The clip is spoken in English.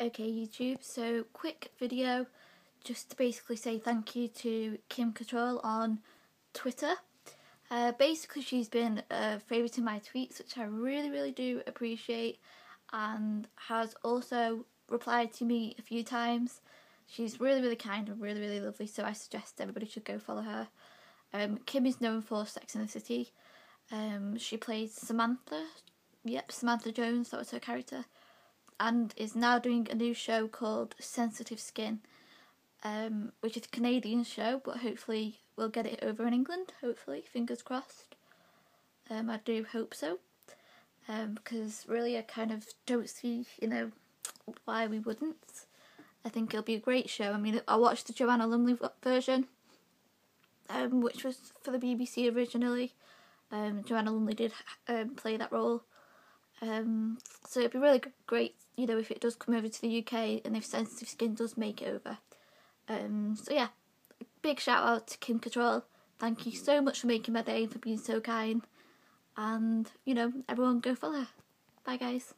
Okay YouTube, so quick video just to basically say thank you to Kim Cattrall on Twitter. Uh, basically she's been a favourite in my tweets which I really really do appreciate and has also replied to me a few times. She's really really kind and really really lovely so I suggest everybody should go follow her. Um, Kim is known for Sex in the City. Um, she plays Samantha, yep Samantha Jones, that was her character and is now doing a new show called Sensitive Skin, um, which is a Canadian show, but hopefully we'll get it over in England. Hopefully, fingers crossed. Um, I do hope so, um, because really I kind of don't see, you know, why we wouldn't. I think it'll be a great show. I mean, I watched the Joanna Lumley version, um, which was for the BBC originally. Um, Joanna Lumley did um, play that role. Um, so it'd be really great, you know, if it does come over to the UK and if Sensitive Skin does make it over. Um, so yeah, big shout out to Kim Cattrall. Thank you so much for making my day and for being so kind. And, you know, everyone go follow her. Bye guys.